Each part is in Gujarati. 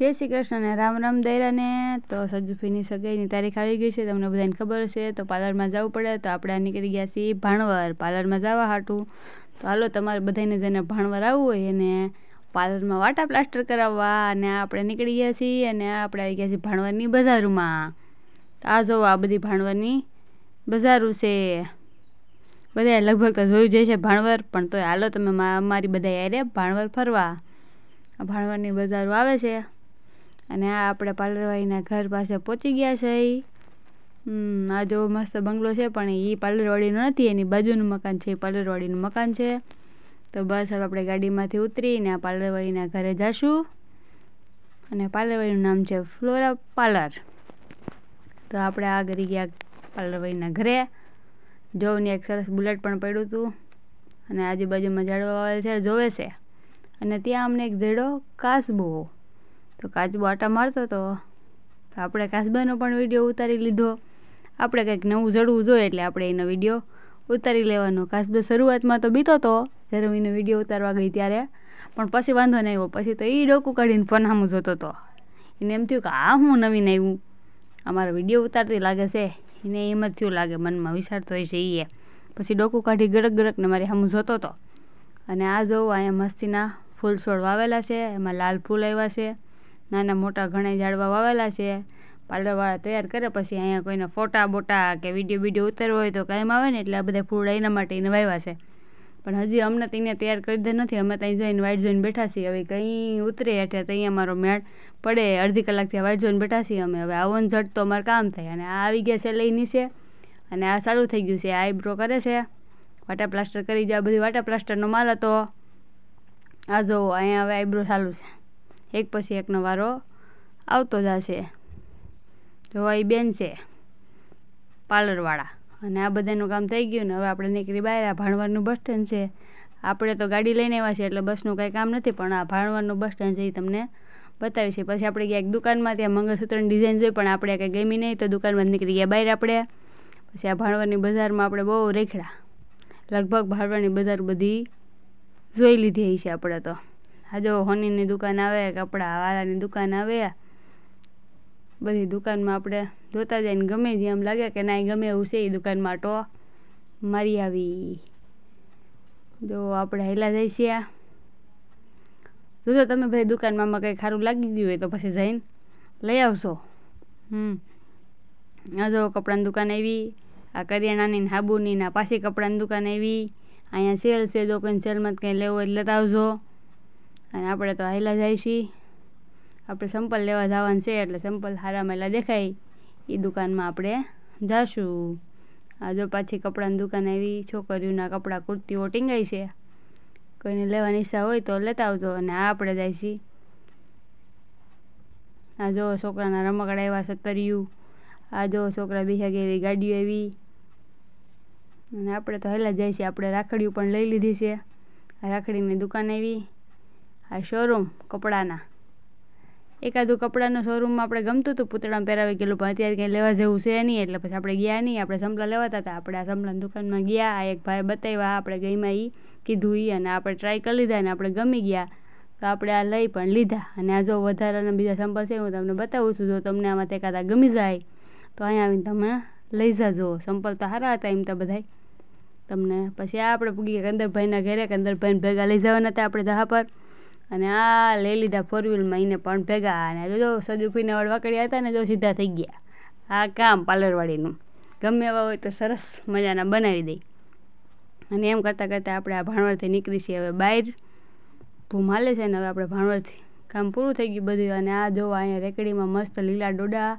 જય શ્રી કૃષ્ણ અને રામ રામ દૈરાને. તો સજુફીની સગાઈની તારીખ આવી ગઈ છે, તમને બધાને ખબર છે. તો પાર્લરમાં જવું પડે, તો આપણે નીકળી ગયા છીએ ભાણવર. પાર્લરમાં જવા હાટું. તો હાલો, તમારે બધાને જેને ભાણવર આવવું હોય એને પાર્લરમાં વાટા પ્લાસ્ટર કરાવવા. અને આપણે નીકળી ગયા છીએ અને આપણે આવી ગયા છીએ ભાણવરની બજારમાં. તો આ જોવો, આ બધી ભાણવરની બજારું છે. બધા લગભગ તો જોયું છે ભાણવર, પણ તોય હાલો, તમે અમારી બધા યારે ભાણવર ફરવા. ભાણવરની બજારો આવે છે. અને આ આપણે પાર્લરવાળીના ઘર પાસે પહોંચી ગયા છે આ જો મસ્ત બંગલો છે, પણ એ પાર્લરવાળીનો નથી, એની બાજુનું મકાન છે એ પાર્લરવાળીનું મકાન છે. તો બસ હવે આપણે ગાડીમાંથી ઉતરીને આ પાર્લરવાળીના ઘરે જઈશું અને પાર્લરવાળીનું નામ છે ફ્લોરા પાર્લર તો આપણે આ કરી ગયા પાર્લરવાળીના ઘરે. જોઉંની એક સરસ બુલેટ પણ પડ્યું હતું અને આજુબાજુમાં ઝાડવા વાવેલ છે, જોવે છે. અને ત્યાં અમને એક ધેડો કાચબો તો કાચબો આટા મારતો હતો તો આપણે કાચબાનો પણ વીડિયો ઉતારી લીધો. આપણે કંઈક નવું જડવું જોઈએ એટલે આપણે એનો વીડિયો ઉતારી લેવાનો. કાચબો શરૂઆતમાં તો બીતો હતો જ્યારે હું એનો વીડિયો ઉતારવા ગઈ ત્યારે. પણ પછી વાંધો નહીં આવ્યો. પછી તો એ ડોકું કાઢીને ફોન સામું જોતો હતો એને એમ થયું કે, આ હું નવીન આવ્યું? અમારો વીડિયો ઉતારતી લાગે છે. એને એમ જ થયું લાગે, મનમાં વિચારતો હોય છે એ પછી ડોકું કાઢી ગડક ગડકને મારી સામું જોતો હતો અને આ જોવું, અહીંયા મસ્તીના ફૂલ છોડ વાવેલા છે, એમાં લાલ ફૂલ આવ્યા છે. નાના મોટા ઘણા ઝાડવા વાવેલા છે. પાર્લરવાળા તૈયાર કરે પછી અહીંયા કોઈને ફોટા, બોટા કે વીડિયો વીડિયો ઉતારવો હોય તો કાયમ આવે ને એટલે આ બધા ફૂડ એના માટે એને વાવ્યા છે. પણ હજી અમને ત્યાં તૈયાર કરી દે નથી. અમે ત્યાં જઈને વાઇટ જોઈને બેઠા છીએ. હવે કંઈ ઉતરે એટલે ત્યાં અમારો મેળ પડે. અડધી કલાકથી વાઇટ જોઈને બેઠા છીએ અમે. હવે આવન ઝટ તો અમારે કામ થાય અને આ આવી ગયા છે લઈ નીચે. અને આ સારું થઈ ગયું છે. આઈબ્રો કરે છે. વાટા પ્લાસ્ટર કરી જાય બધી વાટા પ્લાસ્ટરનો માલ હતો. આ જો અહીંયા હવે આઈબ્રો ચાલુ છે. એક પછી એકનો વારો આવતો જશે. જોવા એ બેન છે, પાર્લરવાળા. અને આ બધાનું કામ થઈ ગયું ને હવે આપણે નીકળી બહાર, આ ભાણવારનું બસ સ્ટેન્ડ છે. આપણે તો ગાડી લઈને આવ્યા છીએ એટલે બસનું કાંઈ કામ નથી, પણ આ ભાણવારનું બસ સ્ટેન્ડ છે એ તમને બતાવી પછી આપણે ગયા એક દુકાનમાં ત્યાં મંગળસૂત્રની ડિઝાઇન જોઈ, પણ આપણે કંઈ ગમી નહીં, તો દુકાનમાં નીકળી ગયા. બહાર આપણે પછી આ ભાણવારની બજારમાં આપણે બહુ રેખડા. લગભગ ભાણવારની બજાર બધી જોઈ લીધી છે આપણે તો. આ જો હોનીની દુકાન આવે, કપડાં વાળાની દુકાન આવે બધી દુકાનમાં આપણે જોતા જઈને ગમે જે એમ લાગે કે ના ગમે એવું છે એ દુકાનમાં ટો મારી આવી. જો આપણે હેલા જઈ છીએ જોજો તમે ભાઈ દુકાનમાં કંઈ ખારું લાગી ગયું હોય તો પછી જઈને લઈ આવશો. હમ. આ જો કપડાની દુકાન આવી. આ કરિયાણાની ને હાબુની ને પાછી કપડાની દુકાન આવી. અહીંયા સેલ છે, જો કોઈ સેલમાં કંઈ લેવું હોય લેતા આવજો. અને આપણે તો હાઈલા જાય છીએ આપણે સંપલ લેવા જવાનું છે એટલે સંપલ હારા મેલા દેખાય. એ દુકાનમાં આપણે જાશું. આ જો પાછી કપડાની દુકાન આવી, છોકરીઓના કપડાં કુર્તીઓ ટીંગાઈ છે. કોઈને લેવાની ઈચ્છા હોય તો લેતા આવજો અને આ આપણે જાય છીએ આ જો છોકરાના રમકડા એવા સતરિયું આ જો છોકરા બેસા ગયા એવી ગાડીઓ એવી. અને આપણે તો હેલા જાય છીએ આપણે રાખડીઓ પણ લઈ લીધી છે. રાખડીની દુકાન આવી. આ શોરૂમ કપડાના. એકાદું કપડાનું શોરૂમમાં આપણે ગમતું હતું પૂતળામાં પહેરાવી ગયેલું, પણ અત્યારે કંઈ લેવા જેવું છે નહીં, એટલે પછી આપણે ગયા નહીં, આપણે સંભળા લેવાતા હતા આપણે આ સંભળાની દુકાનમાં ગયા, આ એક ભાઈ બતાવ્યા આપણે ગઈમાં એ કીધું એ અને આપણે ટ્રાય કરી લીધા, અને આપણે ગમી ગયા. તો આપણે આ લઈ પણ લીધા, અને આ જો વધારાના બીજા સંભળ છે, હું તમને બતાવું છું, જો તમને આમાં એકાદા ગમી જાય, તો અહીંયા આવીને તમે લઈ જાજો. સંપલ તો સારા હતા એમ તો બધાય. તમને પછી આ આપણે પૂગી ગયા કંદરભાઈના ઘરે, કંદરભાઈને ભેગા લઈ જવાના હતા આપણે દહા પર. અને આ લઈ લીધા ફોર વ્હીલમાં એને પણ ભેગા. અને જો સજુફીને વાકડિયા હતા ને, જો સીધા થઈ ગયા. આ કામ પાર્લરવાળીનું. ગમે એવા હોય તો સરસ મજાના બનાવી દઈ અને એમ કરતાં કરતાં આપણે આ ભાણવરથી નીકળી છીએ હવે બહાર. ભૂમ હાલે છે ને, હવે આપણે ભાણવરથી કામ પૂરું થઈ ગયું બધું. અને આ જોવા અહીંયા રેકડીમાં મસ્ત લીલા ડોડા,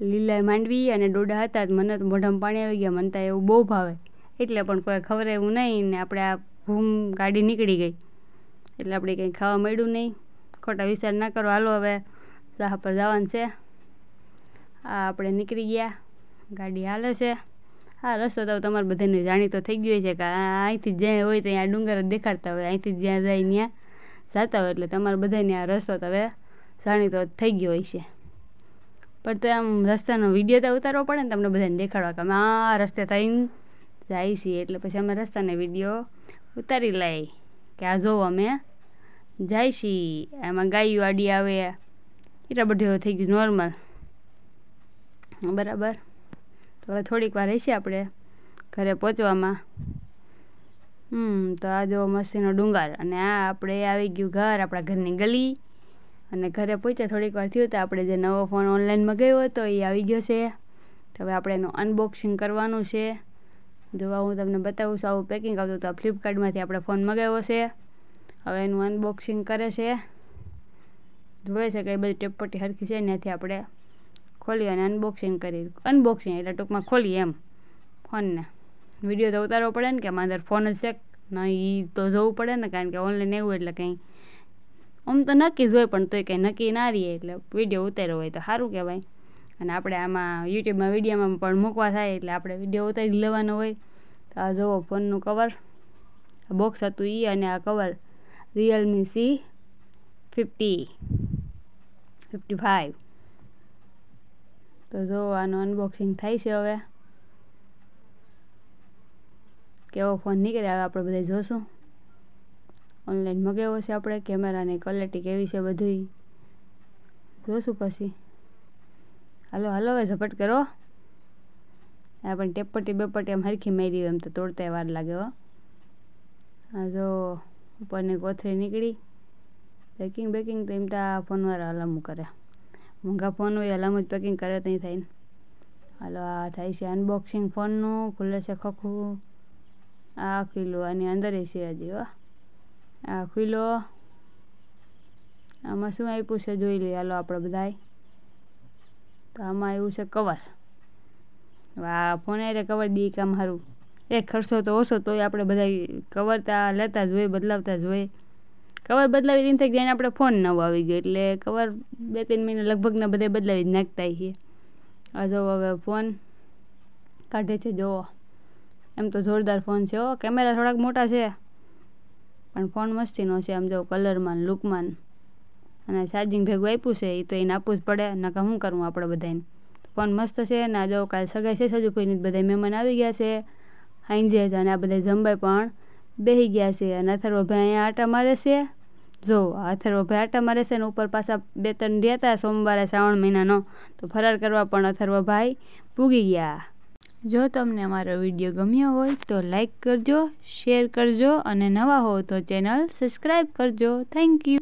લીલા માંડવી અને ડોડા હતા મને તો મોઢામાં પાણી આવી ગયા. મને તો એવું બહુ ભાવે. એટલે પણ કોઈ ખબર એવું નહીં ને, આપણે આ ભૂમ ગાડી નીકળી ગઈ. એટલે આપણે કંઈ ખાવા મળ્યું નહીં. ખોટા વિચાર ના કરો. હાલો હવે રાહ પર જવાનું છે. આ આપણે નીકળી ગયા. ગાડી હાલે છે. આ રસ્તો તો તમારે બધાને જાણીતો થઈ ગયો છે કે અહીંથી જ્યાં હોય ત્યાં ડુંગર જ દેખાડતા હોય. અહીંથી જ્યાં જાય ત્યાં જતા હોય. એટલે તમારે બધાને આ રસ્તો તો હવે જાણીતો થઈ ગયો હોય છે. પણ તો આમ રસ્તાનો વીડિયો તો ઉતારવો પડે ને તમને બધાને દેખાડવા કે અમે આ રસ્તે થઈને જાય છીએ. એટલે પછી અમે રસ્તાને વીડિયો ઉતારી લઈ કે આ જોવો અમે. જાય છીએ એમાં ગાયું આડી આવે. એટલા બધું થઈ ગયું નોર્મલ બરાબર. તો હવે થોડીક વાર રહીશું આપણે ઘરે પહોંચવામાં. હમ, તો આ જો મસ્તીનો ડુંગર. અને આ આપણે આવી ગયું ઘર, આપણા ઘરની ગલી. અને ઘરે પહોંચ્યા થોડીક વાર થયું તો આપણે જે નવો ફોન ઓનલાઈન મગાવ્યો હતો એ આવી ગયો છે. તો હવે આપણે એનું અનબોક્સિંગ કરવાનું છે. જોવા હું તમને બતાવું છું, આવું પેકિંગ આવતું તો ફ્લિપકાર્ટમાંથી આપણે ફોન મગાવ્યો છે. હવે એનું અનબોક્સિંગ કરે છે. જોઈ છે કે એ બધી ટેપપટ્ટી સરખી છે ત્યાંથી આપણે ખોલી અને અનબોક્સિંગ કરી અનબોક્સિંગ એટલે ટૂંકમાં ખોલીએ એમ. ફોનને વીડિયો તો ઉતારવો પડે ને કે મારા ફોન જ છે. ના એ તો જોવું પડે ને કારણ કે ઓનલાઈન એવું એટલે કંઈ આમ તો નક્કી જ હોય પણ તોય કંઈ નક્કી ના રહીએ એટલે વીડિયો ઉતાર્યો હોય તો સારું કહેવાય. અને આપણે આમાં યુટ્યુબમાં વિડીયોમાં પણ મૂકવા થાય એટલે આપણે વીડિયો ઉતારી લેવાનો હોય. તો આ જુઓ ફોનનું કવર બોક્સ હતું એ અને આ cover Realme C fifty fifty five તો જો, આનું અનબોક્સિંગ થાય છે હવે. કેવો ફોન નીકળે હવે આપણે બધા જોશું. ઓનલાઈન મગાવ્યો છે આપણે, કેમેરાની ક્વોલિટી કેવી છે બધું જોશું પછી. હાલો હાલો, હવે ઝપટ કરો. આ પણ ટેપટી બેપટી એમ હરખી મારી એમ તો તોડતા વાર લાગે હો. આ જો ઉપરની કોથળી નીકળી. પેકિંગ બેકિંગ તો એમ તો આ ફોનવાળા હલામું કરે મોંઘા ફોન હોય હલામું જ પેકિંગ કરે ત્યાં થાય હાલો, આ થાય છે અનબોક્સિંગ ફોનનું ખુલે છે ખોખું. આ ખીલો આની અંદર છે હજી, હો. આ ખીલો આમાં શું આપ્યું છે જોઈ લઈએ, હાલો આપણે બધાય. તો આમાં આવ્યું છે કવર આ ફોન એટલે કવર દી કામ સારું એક ખર્ચો તો ઓછો તોય આપણે બધા કવર તો લેતા જ હોય, બદલાવતા જ હોય. કવર બદલાવી દીને થઈ જાય આપણે ફોન નવો આવી ગયો. એટલે કવર બે ત્રણ મહિને લગભગના બધા બદલાવી જ નાખતા છીએ આ જો હવે ફોન કાઢે છે જોવો એમ તો જોરદાર ફોન છે, હો. કેમેરા થોડાક મોટા છે, પણ ફોન મસ્તીનો છે. આમ જો કલરમાં લુકમાં અને ચાર્જિંગ ભેગું આપ્યું છે એ તો એને આપવું જ પડે. નકા શું કરવું આપણે બધાને ફોન મસ્ત છે, ને જો કાલે સગાઈ છે સજુભાઈની બધા મહેમાન આવી ગયા છે. હાંજે જ અને આ બધા જમવાય પણ બેસી ગયા છે. અને અથર્વભાઈ અહીંયા આટા મારે છે. જો અથર્વભાઈ આટા મારે છે ને ઉપર પાછા બે ત્રણ રહેતા સોમવારે શ્રાવણ મહિનાનો. તો ફરાર કરવા પણ અથર્વભાઈ પૂગી ગયા. જો તમને અમારો વીડિયો ગમ્યો હોય તો લાઈક કરજો, શેર કરજો અને નવા હો તો ચેનલ સબસ્ક્રાઈબ કરજો. Thank you.